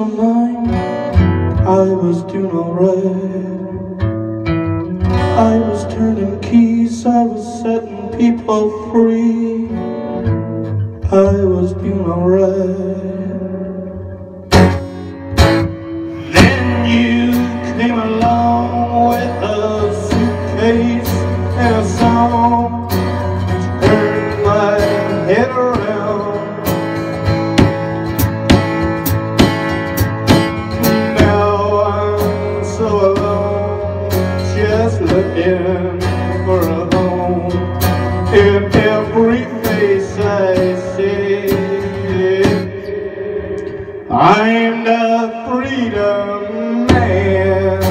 I was doing alright I was turning keys, I was setting people free. I was doing alright every face I see I'm the freedom man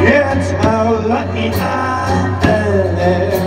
It's how lucky I am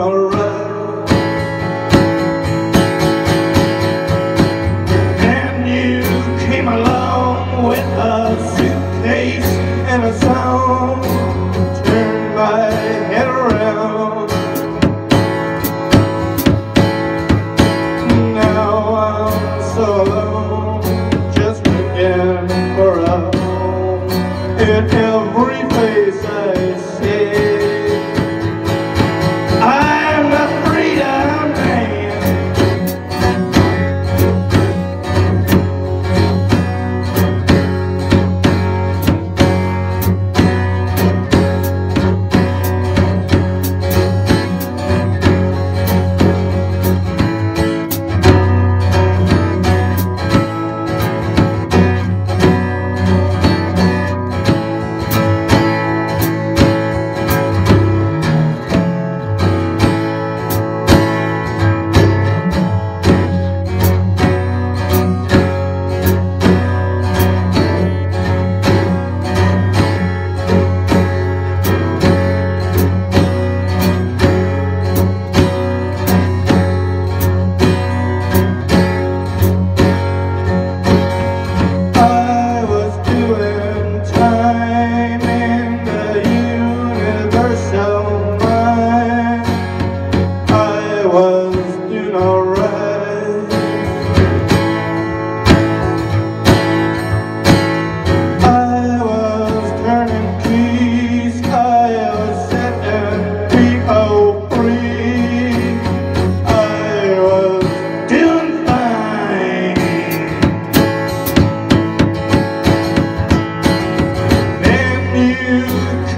alright.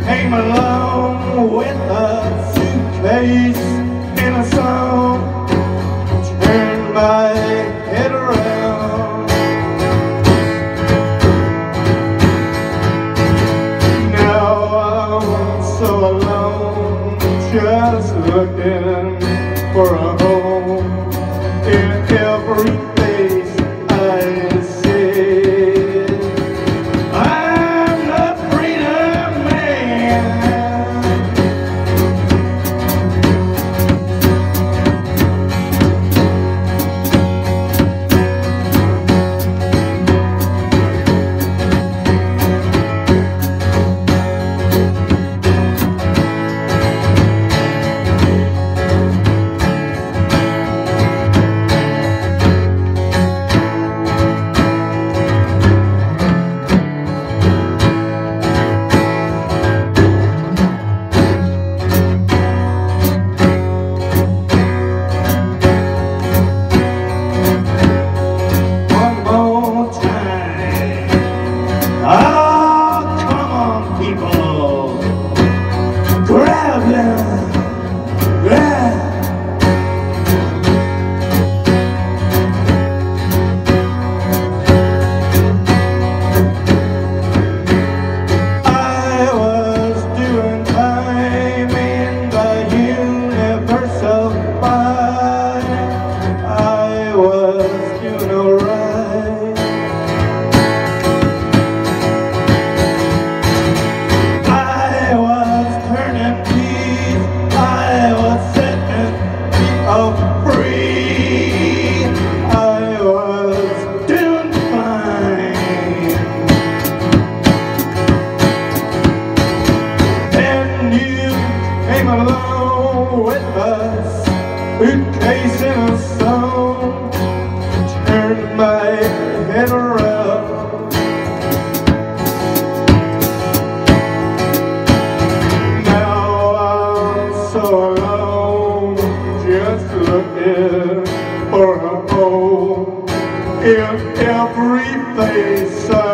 came along with a suitcase and a song. Turned my. Amen. gonna go in every face